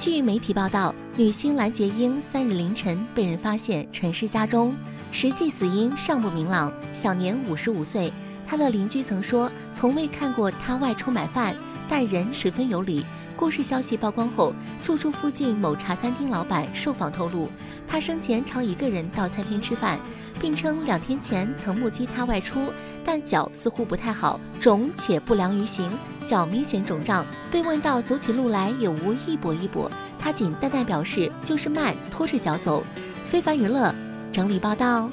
据媒体报道，女星蓝洁瑛三日凌晨被人发现沉尸家中，实际死因尚不明朗，享年五十五岁。她的邻居曾说，从未看过她外出买饭，待人十分有礼。故事消息曝光后，住处附近某茶餐厅老板受访透露，他生前常一个人到餐厅吃饭，并称两天前曾目击他外出，但脚似乎不太好，肿且不良于行，脚明显肿胀。被问到走起路来有无一跛一跛，他仅淡淡表示就是慢，拖着脚走。非凡娱乐整理报道。